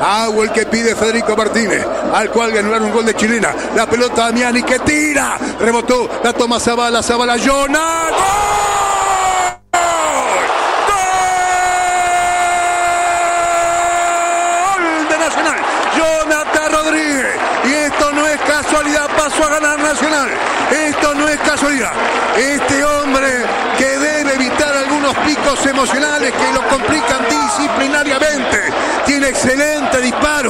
Agua el que pide Federico Martínez, al cual ganar un gol de chilena. La pelota Damiani que tira, rebotó, la toma Zabala, Zabala, Jonah. ¡Gol! casualidad, pasó a ganar Nacional. Esto no es casualidad. Este hombre emocionales que lo complican disciplinariamente. Tiene excelente disparo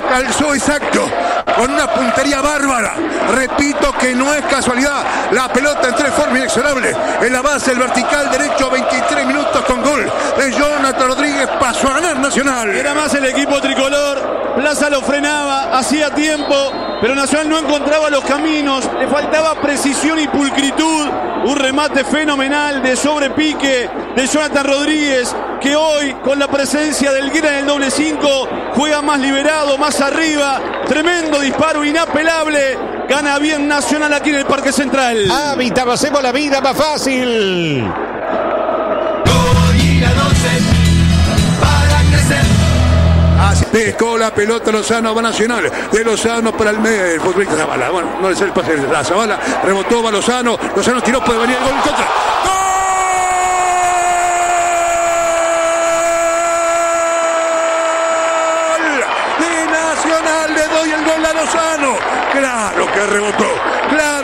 Calzó exacto. Con una puntería bárbara. Repito que no es casualidad. La pelota en tres formas inexorables. En la base, el vertical derecho, 23 minutos con gol de Jonathan Rodríguez. Pasó a ganar Nacional. Era más el equipo tricolor. Plaza lo frenaba, hacía tiempo, pero Nacional no encontraba los caminos. Le faltaba precisión y pulcritud. Un remate fenomenal de sobrepique de Jonathan Rodríguez, que hoy, con la presencia del Guira en el doble 5, juega más liberado, más arriba. Tremendo disparo, inapelable. Gana bien Nacional aquí en el Parque Central. Hábitat, hacemos la vida más fácil. Así pescó la pelota Lozano va Nacional. De Lozano para el medio. El futbolista Zavala. Bueno, no es el pase de la Zavala. Rebotó va Lozano. Lozano tiró, puede venir el gol en contra. ¡Gol! Que rebotó.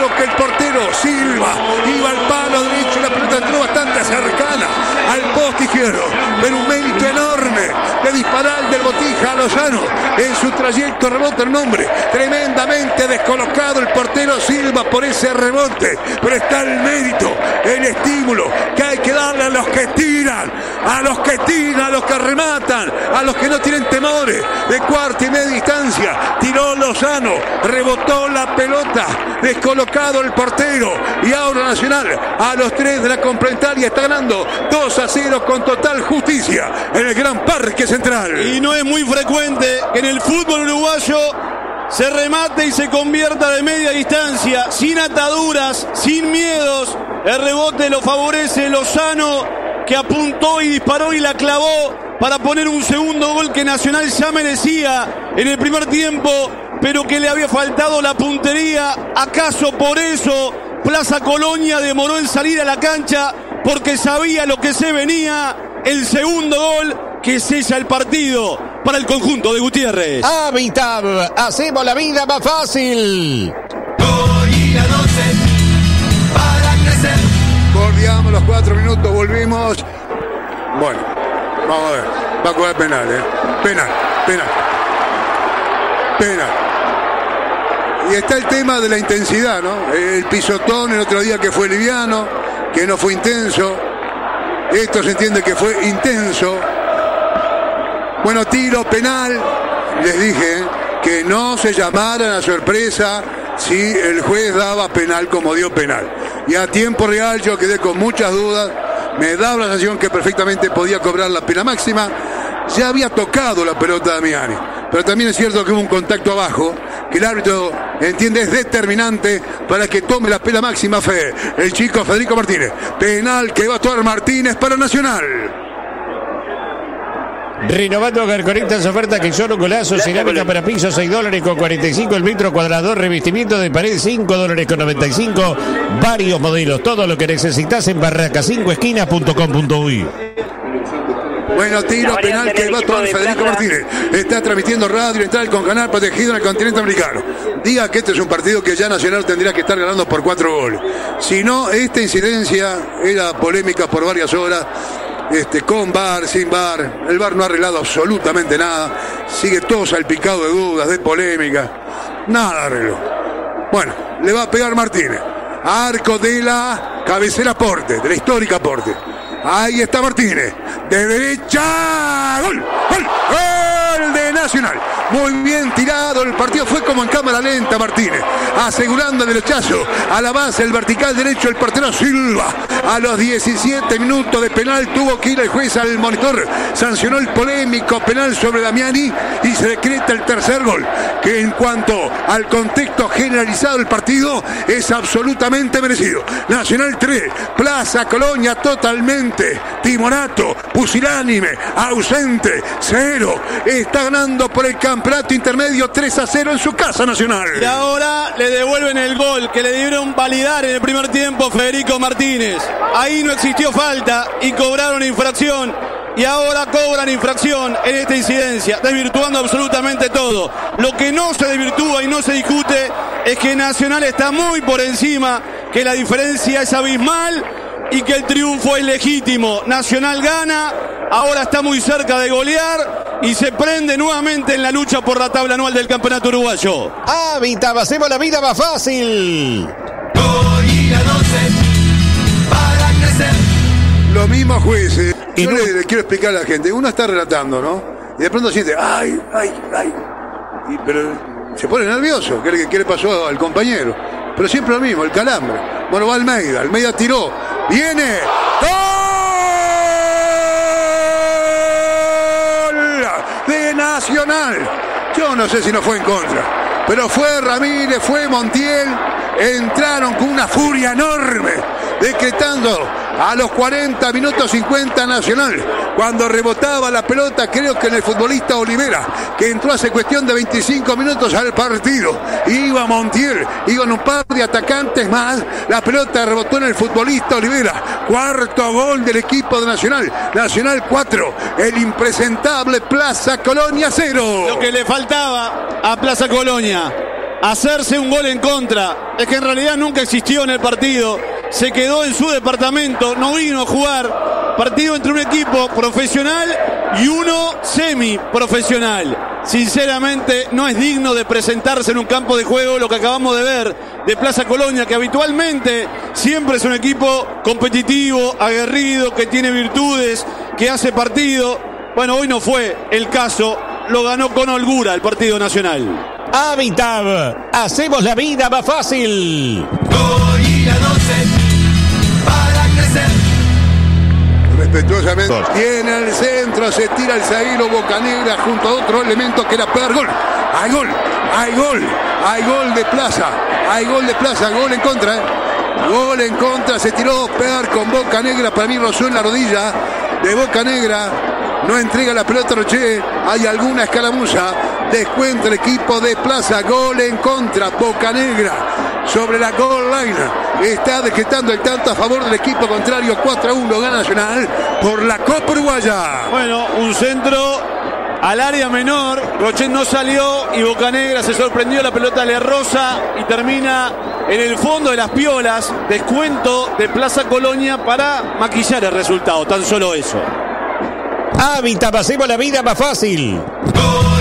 Que el portero Silva iba al palo derecho. La pelota entró bastante cercana al poste izquierdo. Pero un mérito enorme de disparar del Botija a Lozano. En su trayecto rebota el nombre. Tremendamente descolocado el portero Silva por ese rebote. Pero está el mérito, el estímulo que hay que darle a los que tiran, a los que tiran, a los que rematan, a los que no tienen temores. De cuarta y media distancia. Tiró Lozano. Rebotó la pelota. Descolocado el portero. Y ahora Nacional a los tres de la complementaria está ganando 2 a 0 con total justicia en el Gran Parque Central. Y no es muy frecuente que en el fútbol uruguayo se remate y se convierta de media distancia, sin ataduras, sin miedos. El rebote lo favorece Lozano, que apuntó y disparó y la clavó para poner un segundo gol que Nacional ya merecía en el primer tiempo, pero que le había faltado la puntería. ¿Acaso por eso Plaza Colonia demoró en salir a la cancha? Porque sabía lo que se venía. El segundo gol que sella el partido para el conjunto de Gutiérrez. Hábitat, hacemos la vida más fácil. Volvíamos los cuatro minutos, volvimos. Bueno, vamos a ver. Va a cobrar penal, ¿eh? Penal, penal. Penal. Y está el tema de la intensidad, ¿no? El pisotón el otro día que fue liviano, que no fue intenso. Esto se entiende que fue intenso. Bueno, tiro penal. Les dije ¿eh? que no se llamaran a sorpresa si el juez daba penal como dio penal. Y a tiempo real yo quedé con muchas dudas. Me daba la sensación que perfectamente podía cobrar la pena máxima. Ya había tocado la pelota de Miani. Pero también es cierto que hubo un contacto abajo, que el árbitro entiende es determinante para que tome la pena máxima fe. El chico Federico Martínez. Penal que va a tomar Martínez para Nacional. Renovando Carconectas oferta que son un golazo, cerámica para piso 6 dólares con 45 el metro cuadrado, revestimiento de pared 5 dólares con 95, varios modelos, todo lo que necesitas en barraca5esquinas.com.uy. Bueno, tiro penal que va tomar Federico Martínez. Está transmitiendo Radio Central con canal protegido en el continente americano. Diga que este es un partido que ya Nacional tendría que estar ganando por cuatro goles. Si no, esta incidencia era polémica por varias horas. Este, con bar, sin bar. El bar no ha arreglado absolutamente nada. Sigue todo salpicado de dudas, de polémica. Nada arregló. Bueno, le va a pegar Martínez. Arco de la cabecera Porte, de la histórica Porte. Ahí está Martínez. De derecha. ¡Gol! ¡Gol! ¡Gol de Nacional. Muy bien tirado, el partido fue como en cámara lenta Martínez, asegurando el derechazo a la base, el vertical derecho, el portero Silva. A los 17 minutos de penal tuvo que ir el juez al monitor, sancionó el polémico penal sobre Damiani y se decreta el tercer gol, que en cuanto al contexto generalizado del partido es absolutamente merecido. Nacional 3, Plaza Colonia totalmente, timonato, pusilánime, ausente, cero, está ganando por el campeonato intermedio 3 a 0 en su casa nacional. Y ahora le devuelven el gol que le dieron validar en el primer tiempo Federico Martínez. Ahí no existió falta y cobraron infracción y ahora cobran infracción en esta incidencia, desvirtuando absolutamente todo. Lo que no se desvirtúa y no se discute es que Nacional está muy por encima, que la diferencia es abismal y que el triunfo es legítimo. Nacional gana, ahora está muy cerca de golear y se prende nuevamente en la lucha por la tabla anual del campeonato uruguayo. Hábitat, hacemos la vida más fácil. Los mismos jueces. Yo le, le quiero explicar a la gente. Uno está relatando, ¿no? Y de pronto siente, ay, ay, ay. Y- pero se pone nervioso. ¿Qué, le- qué le pasó al compañero? Pero siempre lo mismo, el calambre. Bueno, va Almeida. Almeida tiró. Viene. ¡Gol! De Nacional. Yo no sé si no fue en contra. Pero fue Ramírez, fue Montiel. Entraron con una furia enorme. Decretando a los 40 minutos 50 Nacional. Cuando rebotaba la pelota, creo que en el futbolista Olivera, que entró hace cuestión de 25 minutos al partido. Iba Montiel, iban un par de atacantes más. La pelota rebotó en el futbolista Olivera. Cuarto gol del equipo de Nacional. Nacional 4. El impresentable Plaza Colonia 0. Lo que le faltaba a Plaza Colonia, hacerse un gol en contra, es que en realidad nunca existió en el partido, se quedó en su departamento, no vino a jugar. Partido entre un equipo profesional y uno semi-profesional. Sinceramente, no es digno de presentarse en un campo de juego lo que acabamos de ver de Plaza Colonia, que habitualmente siempre es un equipo competitivo, aguerrido, que tiene virtudes, que hace partido. Bueno, hoy no fue el caso, lo ganó con holgura el partido nacional. Hábitat, hacemos la vida más fácil. Respetuosamente. Tiene el centro, se tira el zaguero Bocanegra junto a otro elemento que era pegar gol. Hay gol, hay gol, hay gol de Plaza, hay gol de Plaza, gol en contra. ¿eh? Gol en contra, se tiró pegar con Boca Negra, para mí rozó en la rodilla de Boca Negra. No entrega la pelota Roche, hay alguna escaramuza. Descuenta el equipo de Plaza, gol en contra, Boca Negra sobre la goal line. Está decretando el tanto a favor del equipo contrario, 4 a 1, gana Nacional por la Copa Uruguaya. Bueno, un centro al área menor, Rochet no salió y Bocanegra se sorprendió, la pelota le rosa y termina en el fondo de las piolas, descuento de Plaza Colonia para maquillar el resultado, tan solo eso. Hábitat, hacemos la vida más fácil. Gol y la 12